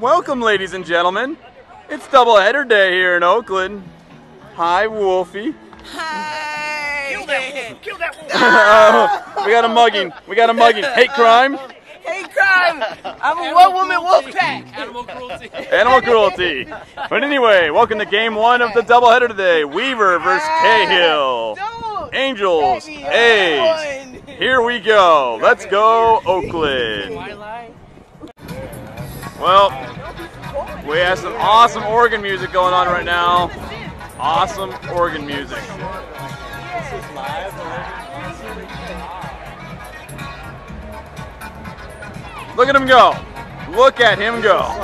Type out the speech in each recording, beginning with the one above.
Welcome, ladies and gentlemen. It's doubleheader day here in Oakland. Hi, Wolfie. Hi. Kill that, kill that wolf. Oh, we got a mugging. We got a mugging. Hate crime, Hate crime. I'm a one woman wolf pack. Animal cruelty. animal cruelty. But anyway, welcome to game one of the doubleheader today. Weaver versus Cahill. Angels, Baby, A's. Here we go. Let's go, Oakland. Well, we have some awesome organ music going on right now. Awesome organ music. Look at him go. Look at him go.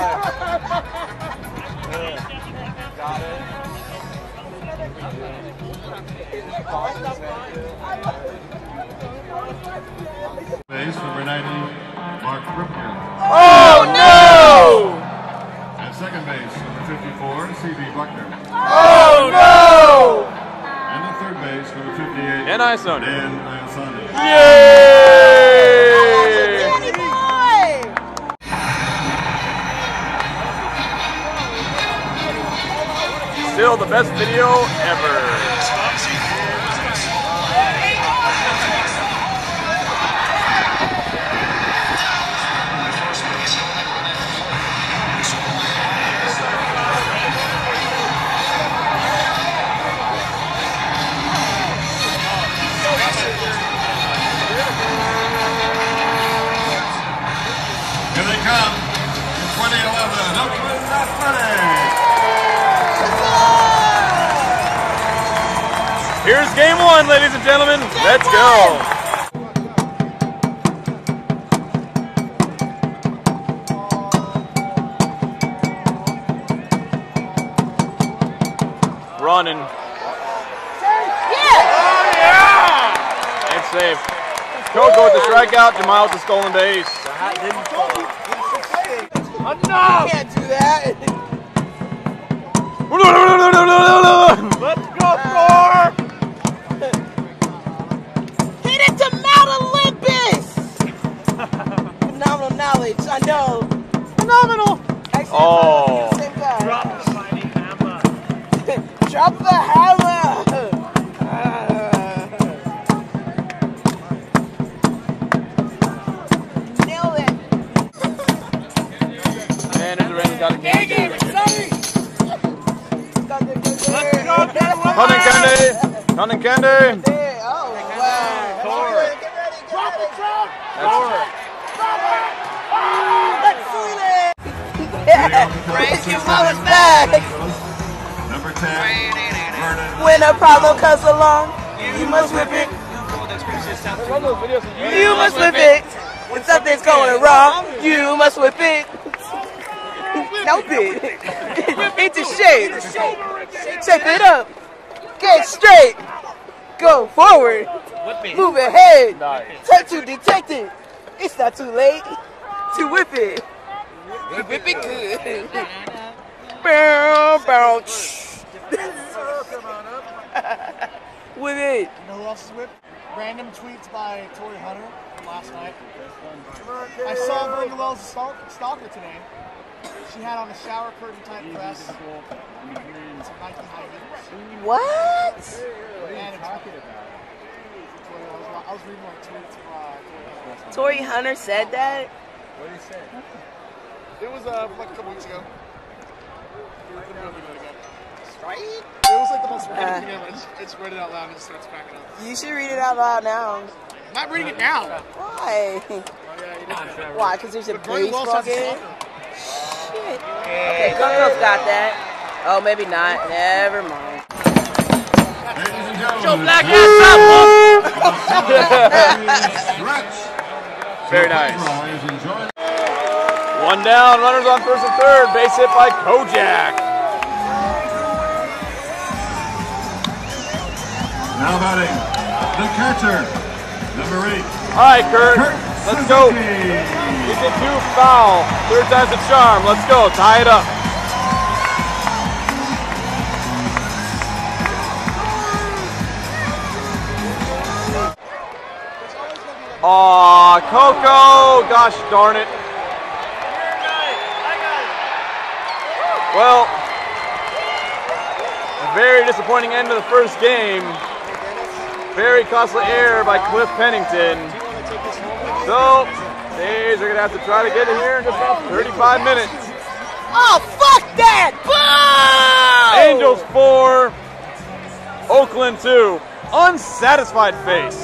Base 90, Mark Ripken. Oh no! At second base, number 54, C.B. Buckner. Oh no! And at third base, number 58, And Isoni. Dan Iasani. Yay! Danny boy. Still the best video ever. Come. in 2011, Oakland Athletics. Here's game one, ladies and gentlemen. Let's go. Running. Oh, yeah. It's safe. Coco with the strikeout, Jamal with the stolen base. Enough. Can't do that. Let's go, Thor. Hit it to Mount Olympus. Phenomenal knowledge. I know. Phenomenal. Actually, Oh. Drop the mighty hammer. Drop the Cotton candy. Cotton candy. There. Oh, wow. Thor. Get ready, get ready, get ready. That's- Let's see it. Break your mother's back. Number 10, When a problem comes along, you must whip it. You must whip it. When something's going wrong, you must whip it. Nope it. Into shape. Shape it up. Get straight. Go forward. Move ahead. Take to detect it. It's not too late to whip it. Whip it good. Bow, bow. Whip it. You know who else is whipped? Random tweets by Torii Hunter from last night. I saw Vernon Wells' stalker today. She had on a shower curtain type dress. Some Nike high heels. What? And it's Torii, I was, I was reading like tweets from uh, Torii Hunter. Said that. What did he say? It was uh, like a couple weeks ago. Right? It was like the most random thing ever. I just, read it out loud and it starts cracking up. You should read it out loud now. I'm not reading it now. Why? Why? Because there's a Vernon Wells baseball game? Stalker. Okay, Coco's got that. Oh, maybe not. Never mind. Ladies and gentlemen, Joe Black it's ass up, stretch. Very nice. please rise and join One down, runners on first and third. Base hit by Kojak. Now batting, the catcher, number eight, All right, Kurt. Kurt Let's go. We did two foul. Third time's a charm. Let's go. Tie it up. Aw, Coco. Gosh darn it. Well, a very disappointing end to the first game. Very costly error by Cliff Pennington. So, Are going to have to try to get it here in just about 35 minutes. Oh, fuck that! Boo! Angels 4, Oakland 2. Unsatisfied face.